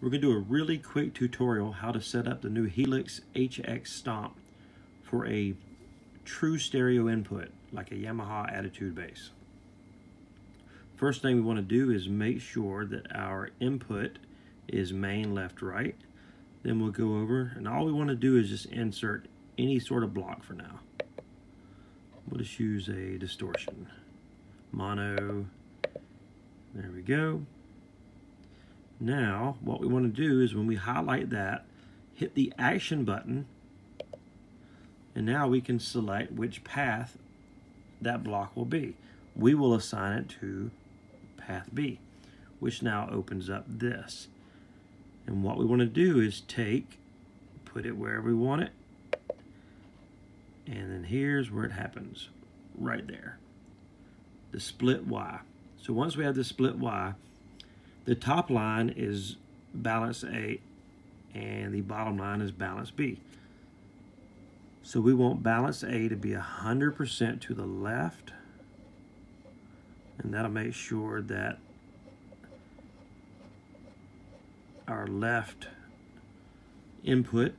We're going to do a really quick tutorial how to set up the new Helix HX Stomp for a true stereo input like a Yamaha Attitude bass. First thing we want to do is make sure that our input is main left right. Then we'll go over and all we want to do is just insert any sort of block for now. We'll just use a distortion. Mono. There we go. Now, what we want to do is when we highlight that, hit the action button, and now we can select which path that block will be. We will assign it to path B, which now opens up this. And what we want to do is take, put it wherever we want it, and then here's where it happens, right there, the split Y. So once we have the split Y, the top line is balance A and the bottom line is balance B. So we want balance A to be 100% to the left and that'll make sure that our left input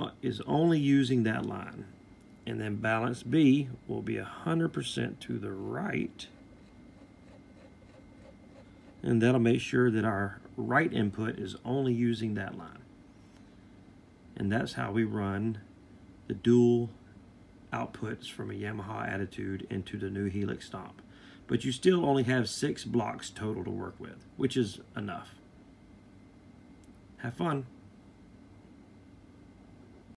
uh, is only using that line. And then balance B will be 100% to the right and that'll make sure that our right input is only using that line. And that's how we run the dual outputs from a Yamaha Attitude into the new Helix Stomp. But you still only have six blocks total to work with, which is enough. Have fun.